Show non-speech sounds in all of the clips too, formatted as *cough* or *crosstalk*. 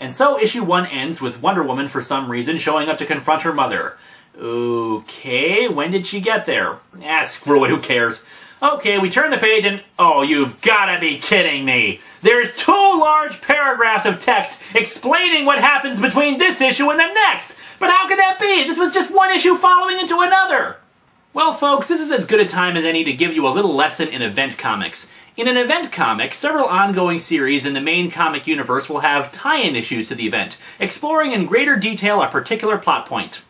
And so issue 1 ends with Wonder Woman for some reason showing up to confront her mother. Okay, when did she get there? Ah, screw it, who cares? Okay, we turn the page and, oh, you've gotta be kidding me. There's two large paragraphs of text explaining what happens between this issue and the next. But how could that be? This was just one issue following into another. Well, folks, this is as good a time as any to give you a little lesson in event comics. In an event comic, several ongoing series in the main comic universe will have tie-in issues to the event, exploring in greater detail a particular plot point.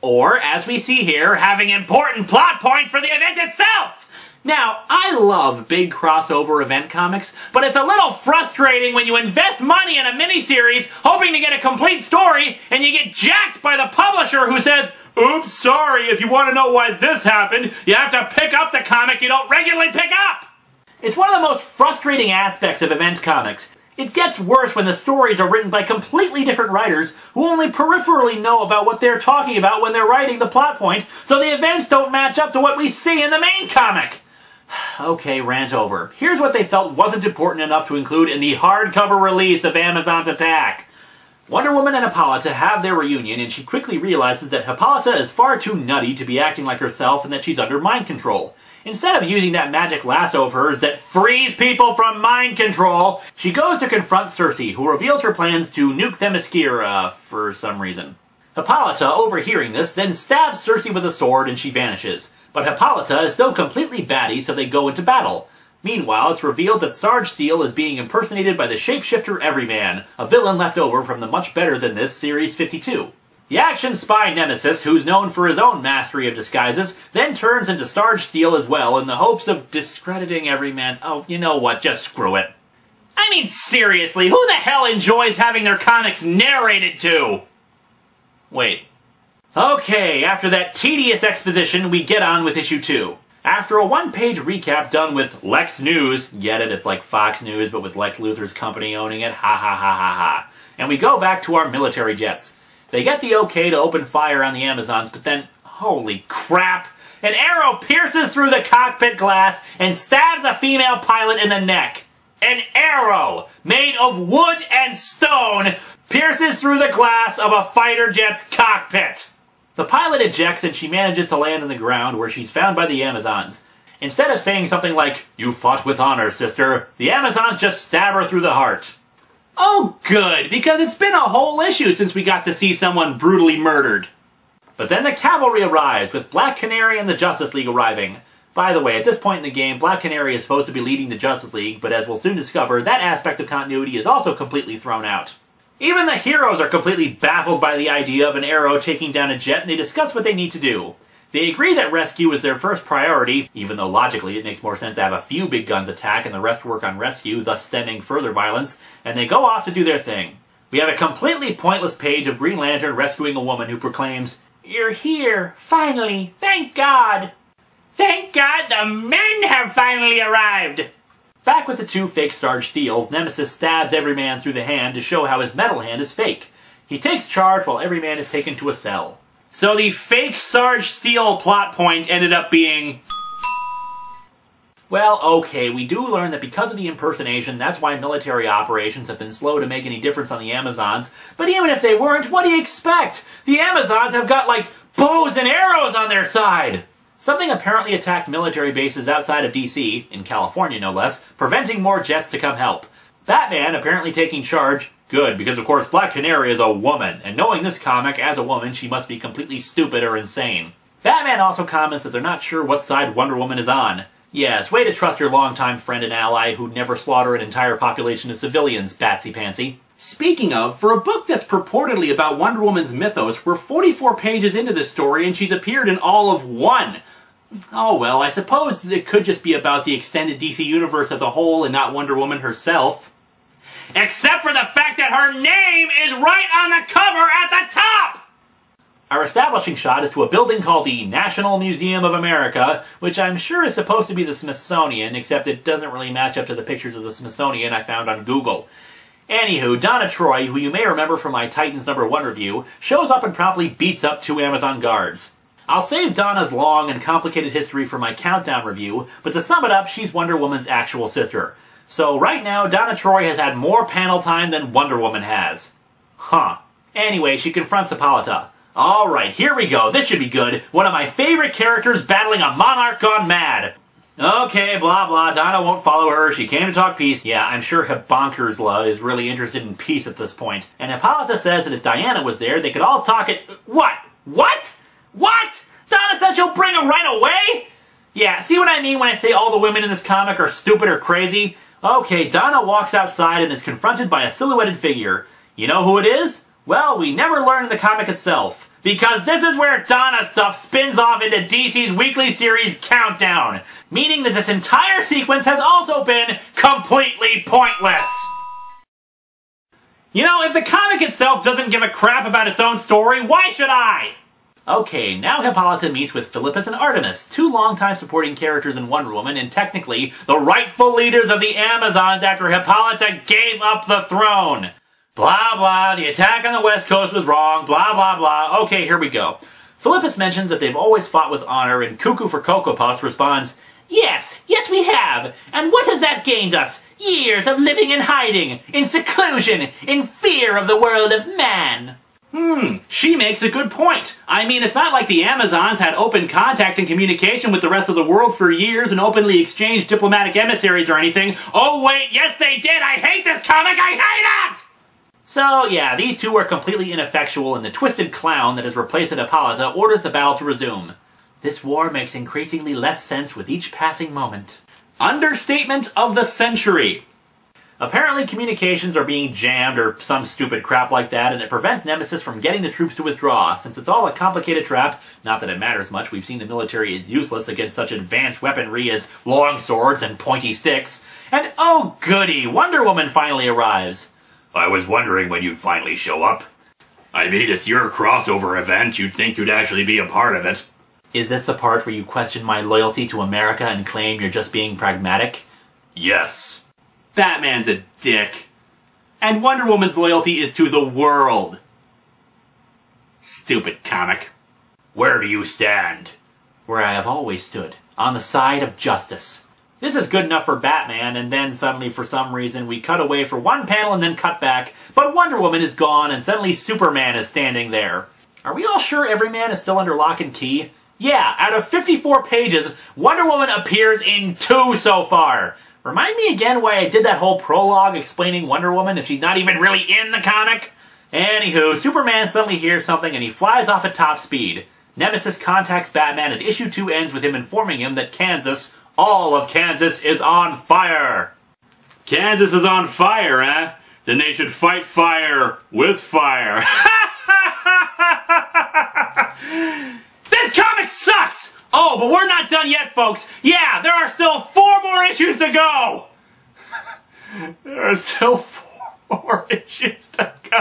Or, as we see here, having important plot points for the event itself! Now, I love big crossover event comics, but it's a little frustrating when you invest money in a miniseries hoping to get a complete story and you get jacked by the publisher who says, Oops, sorry, if you want to know why this happened, you have to pick up the comic you don't regularly pick up! It's one of the most frustrating aspects of event comics. It gets worse when the stories are written by completely different writers who only peripherally know about what they're talking about when they're writing the plot point, so the events don't match up to what we see in the main comic. *sighs* Okay, rant over. Here's what they felt wasn't important enough to include in the hardcover release of Amazons Attack. Wonder Woman and Hippolyta have their reunion, and she quickly realizes that Hippolyta is far too nutty to be acting like herself and that she's under mind control. Instead of using that magic lasso of hers that frees people from mind control, she goes to confront Circe, who reveals her plans to nuke Themyscira for some reason. Hippolyta, overhearing this, then stabs Circe with a sword and she vanishes. But Hippolyta is still completely batty, so they go into battle. Meanwhile, it's revealed that Sarge Steel is being impersonated by the shapeshifter Everyman, a villain left over from the much better than this Series 52. The action spy Nemesis, who's known for his own mastery of disguises, then turns into Sarge Steel as well in the hopes of discrediting Everyman's. Oh, you know what? Just screw it. I mean, seriously, who the hell enjoys having their comics narrated to? Wait, Okay, after that tedious exposition, we get on with issue 2. After a one-page recap done with Lex News, get it, it's like Fox News, but with Lex Luthor's company owning it, ha ha ha ha ha. And we go back to our military jets. They get the okay to open fire on the Amazons, but then, holy crap, an arrow pierces through the cockpit glass and stabs a female pilot in the neck. An arrow made of wood and stone pierces through the glass of a fighter jet's cockpit. The pilot ejects and she manages to land on the ground where she's found by the Amazons. Instead of saying something like, You fought with honor, sister, the Amazons just stab her through the heart. Oh, good, because it's been a whole issue since we got to see someone brutally murdered. But then the cavalry arrives, with Black Canary and the Justice League arriving. By the way, at this point in the game, Black Canary is supposed to be leading the Justice League, but as we'll soon discover, that aspect of continuity is also completely thrown out. Even the heroes are completely baffled by the idea of an arrow taking down a jet and they discuss what they need to do. They agree that rescue is their first priority, even though logically it makes more sense to have a few big guns attack and the rest work on rescue, thus stemming further violence, and they go off to do their thing. We have a completely pointless page of Green Lantern rescuing a woman who proclaims, You're here, finally, thank God! Thank God the men have finally arrived! Back with the two fake Sarge Steels, Nemesis stabs Everyman through the hand to show how his metal hand is fake. He takes charge while Everyman is taken to a cell. So the fake Sarge Steel plot point ended up being... Well, okay, we do learn that because of the impersonation, that's why military operations have been slow to make any difference on the Amazons. But even if they weren't, what do you expect? The Amazons have got, like, bows and arrows on their side! Something apparently attacked military bases outside of DC, in California no less, preventing more jets to come help. Batman apparently taking charge, good, because of course Black Canary is a woman, and knowing this comic, as a woman, she must be completely stupid or insane. Batman also comments that they're not sure what side Wonder Woman is on. Yes, way to trust your longtime friend and ally who'd never slaughter an entire population of civilians, Batsy Pansy. Speaking of, for a book that's purportedly about Wonder Woman's mythos, we're 44 pages into this story and she's appeared in all of one. Oh well, I suppose it could just be about the extended DC universe as a whole and not Wonder Woman herself. Except for the fact that her name is right on the cover at the top! Our establishing shot is to a building called the National Museum of America, which I'm sure is supposed to be the Smithsonian, except it doesn't really match up to the pictures of the Smithsonian I found on Google. Anywho, Donna Troy, who you may remember from my Titans number one review, shows up and promptly beats up two Amazon guards. I'll save Donna's long and complicated history for my countdown review, but to sum it up, she's Wonder Woman's actual sister. So right now, Donna Troy has had more panel time than Wonder Woman has. Huh. Anyway, she confronts Hippolyta. Alright, here we go. This should be good. One of my favorite characters battling a monarch gone mad. Okay, blah blah. Donna won't follow her. She came to talk peace. Yeah, I'm sure Hibonkersla is really interested in peace at this point. And Hippolyta says that if Diana was there, they could all talk it. What? What? What? Donna says she'll bring him right away? Yeah, see what I mean when I say all the women in this comic are stupid or crazy? Okay, Donna walks outside and is confronted by a silhouetted figure. You know who it is? Well, we never learn in the comic itself. Because this is where Donna stuff spins off into DC's weekly series Countdown, meaning that this entire sequence has also been completely pointless. You know, if the comic itself doesn't give a crap about its own story, why should I? Okay, now Hippolyta meets with Philippus and Artemis, two longtime supporting characters in Wonder Woman, and technically the rightful leaders of the Amazons after Hippolyta gave up the throne. Blah blah, the attack on the west coast was wrong, blah blah blah. Okay, here we go. Philippus mentions that they've always fought with honor, and Cuckoo for Cocoa Puffs responds, Yes, yes we have. And what has that gained us? Years of living in hiding, in seclusion, in fear of the world of man. Hmm, she makes a good point. I mean, it's not like the Amazons had open contact and communication with the rest of the world for years and openly exchanged diplomatic emissaries or anything. Oh wait, yes they did! I hate this comic! I hate it! So, yeah, these two are completely ineffectual and the twisted clown that has replaced Hippolyta orders the battle to resume. This war makes increasingly less sense with each passing moment. Understatement of the century! Apparently communications are being jammed or some stupid crap like that, and it prevents Nemesis from getting the troops to withdraw. Since it's all a complicated trap, not that it matters much, we've seen the military is useless against such advanced weaponry as long swords and pointy sticks. And oh goody, Wonder Woman finally arrives. I was wondering when you'd finally show up. I mean, it's your crossover event, you'd think you'd actually be a part of it. Is this the part where you question my loyalty to America and claim you're just being pragmatic? Yes. Batman's a dick. And Wonder Woman's loyalty is to the world. Stupid comic. Where do you stand? Where I have always stood, on the side of justice. This is good enough for Batman, and then suddenly, for some reason, we cut away for one panel and then cut back, but Wonder Woman is gone, and suddenly Superman is standing there. Are we all sure Everyman is still under lock and key? Yeah, out of 54 pages, Wonder Woman appears in two so far. Remind me again why I did that whole prologue explaining Wonder Woman if she's not even really in the comic? Anywho, Superman suddenly hears something and he flies off at top speed. Nemesis contacts Batman and issue 2 ends with him informing him that Kansas, all of Kansas, is on fire. Kansas is on fire, eh? Then they should fight fire with fire. *laughs* this comic sucks! Oh, but we're not done yet, folks. Yeah, there are still four more issues to go. *laughs* there are still four more *laughs* issues to go.